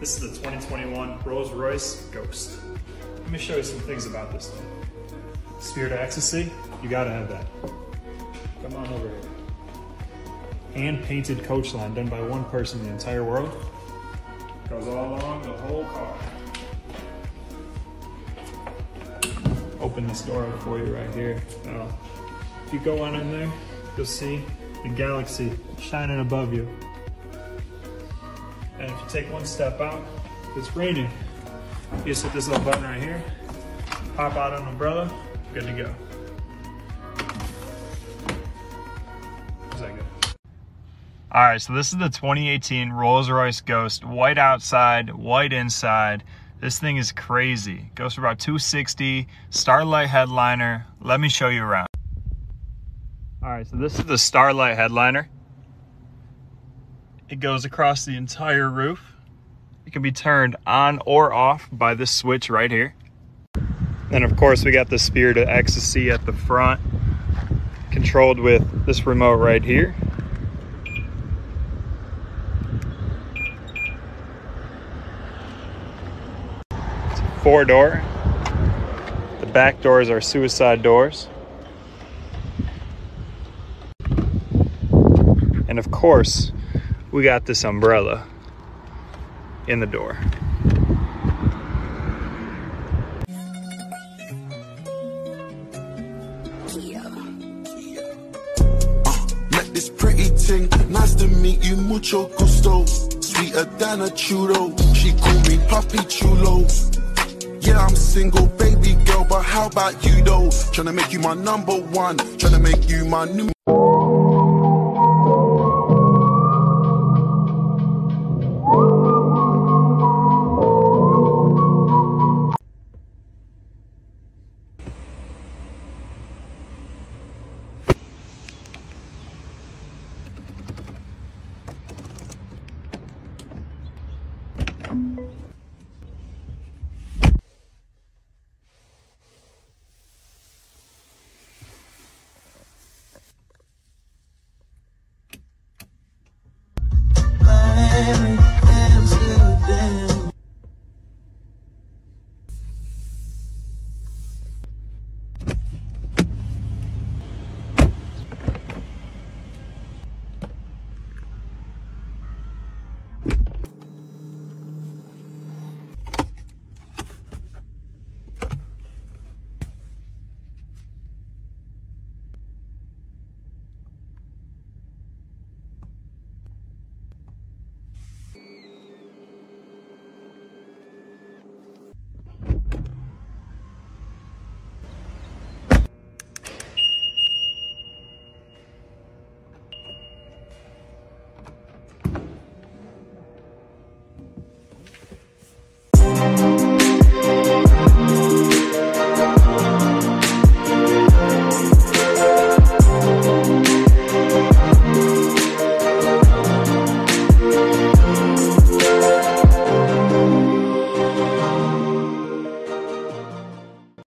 2021 Rolls Royce Ghost. Let me show you some things about this thing. Spirit of Ecstasy, you gotta have that. Come on over here. Hand painted coach line done by one person in the entire world. Goes all along the whole car. Open this door for you right here. Now, if you go on in there, you'll see the galaxy shining above you. And if you take one step out, if it's raining, you just hit this little button right here, pop out an umbrella, good to go. All right, so this is the 2018 Rolls-Royce Ghost, white outside, white inside. This thing is crazy. Goes for about 260, Starlight headliner. Let me show you around. All right, so this is the Starlight headliner. It goes across the entire roof. It can be turned on or off by this switch right here. Then of course we got the Spirit of Ecstasy at the front, controlled with this remote right here. Four door. The back doors are suicide doors. And of course, we got this umbrella in the door. Uh, Thing, nice to meet you, mucho gusto. Sweeter than a churro, she call me Chulo. Yeah, I'm single, baby girl, but how about you though? Tryna make you my number one, tryna make you my new.